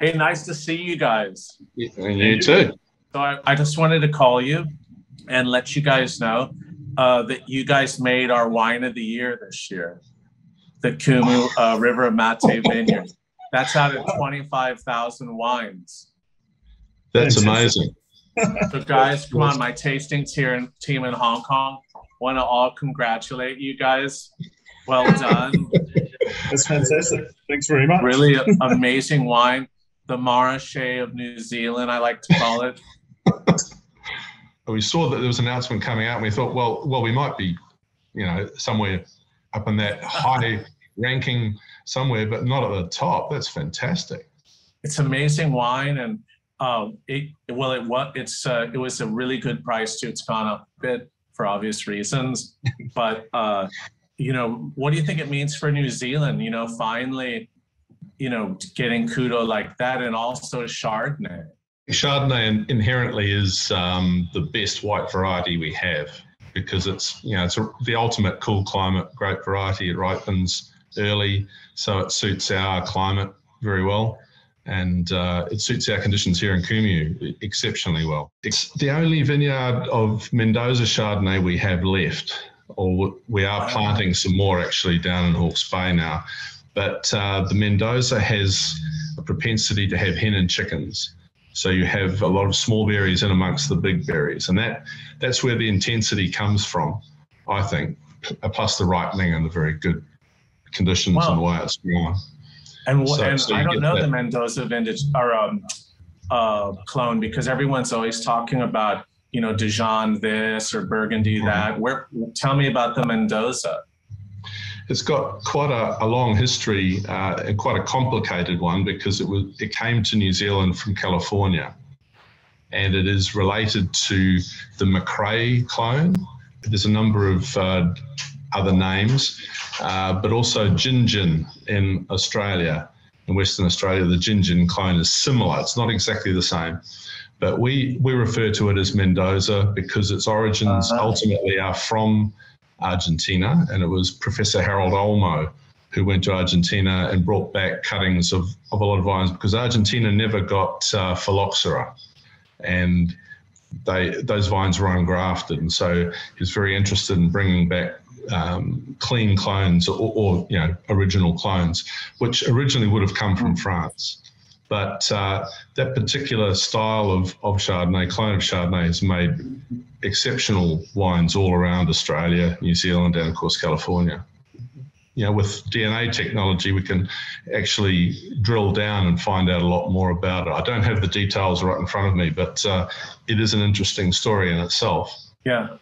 Hey, nice to see you guys. And you too. So I, I just wanted to call you and let you guys know uh, that you guys made our wine of the year this year, the Kumeu uh, River Mate Vineyard. That's out of 25,000 wines. That's amazing. So guys, come on, my tasting in, team in Hong Kong. Want to all congratulate you guys. Well done. That's fantastic. Thanks very much. Really amazing wine. The Montrachet of New Zealand, I like to call it. we saw that there was an announcement coming out, and we thought, well, well, we might be, you know, somewhere up in that high ranking somewhere, but not at the top. That's fantastic. It's amazing wine, and um, it well, it what it's uh, it was a really good price too. It's gone up a bit for obvious reasons, but uh, you know, what do you think it means for New Zealand? You know, finally, you know, getting Kudo like that, and also Chardonnay. Chardonnay inherently is um, the best white variety we have because it's you know it's a, the ultimate cool climate grape variety. It ripens early, so it suits our climate very well, and uh, it suits our conditions here in Kumeu exceptionally well. It's the only vineyard of Mendoza Chardonnay we have left, or we are planting some more actually down in Hawke's Bay now. But uh, the Mendoza has a propensity to have hen and chickens. So you have a lot of small berries in amongst the big berries, and that that's where the intensity comes from, I think. Plus the ripening and the very good conditions wow. and the way it's grown. And, so, and so I don't know that. the Mendoza vintage or um, uh, clone because everyone's always talking about you know Dijon this or Burgundy mm-hmm. that. Where tell me about the Mendoza it's got quite a, a long history uh, and quite a complicated one because it was it came to New Zealand from California, and it is related to the McCrea clone. There's a number of uh, other names, uh, but also Gin in Australia. In Western Australia, the Gin clone is similar. It's not exactly the same, but we we refer to it as Mendoza because its origins uh-huh. ultimately are from Argentina, and it was Professor Harold Olmo who went to Argentina and brought back cuttings of, of a lot of vines because Argentina never got uh, phylloxera, and they those vines were ungrafted, and so he was very interested in bringing back um, clean clones or, or, you know original clones, which originally would have come from France. But uh, that particular style of, of Chardonnay, clone of Chardonnay, has made exceptional wines all around Australia, New Zealand, and of course California. You know, with DNA technology, we can actually drill down and find out a lot more about it. I don't have the details right in front of me, but uh, it is an interesting story in itself. Yeah.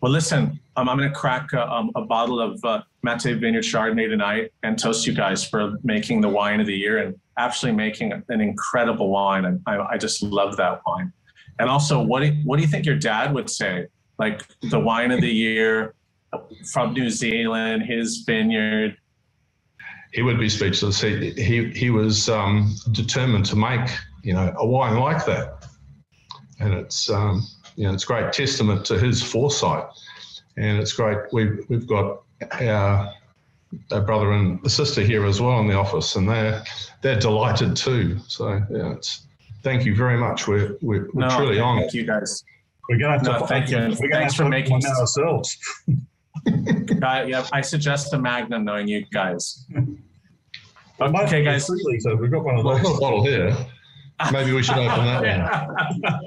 Well, listen, um, I'm going to crack a, um, a bottle of uh, Mate Vineyard Chardonnay tonight and toast you guys for making the wine of the year and actually making an incredible wine. And I, I just love that wine. And also, what do, what do you think your dad would say? Like the wine of the year from New Zealand, his vineyard. He would be speechless. He he, he was um, determined to make you know a wine like that, and it's um, you know it's great testament to his foresight, and it's great. We've we've got our, our brother and a sister here as well in the office, and they're they're delighted too. So yeah, it's thank you very much. We're we're, we're no, truly honored. Thank you guys. We're gonna have no, to thank you. We're Thanks for making ourselves. uh, yeah, I suggest a Magnum, knowing you guys. Okay, guys. So we've got one of those. Well, a bottle here. Maybe we should open that one.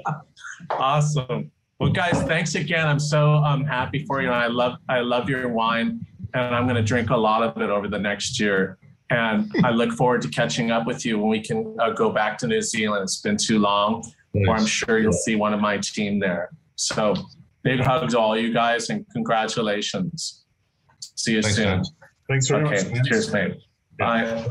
awesome. Well, guys, thanks again. I'm so um, happy for you. I love I love your wine, and I'm going to drink a lot of it over the next year. And I look forward to catching up with you when we can uh, go back to New Zealand. It's been too long, nice. or I'm sure you'll see one of my team there. So big hugs to all you guys and congratulations. See you Thanks, soon. Man. Thanks very okay, much. Cheers, mate. Bye.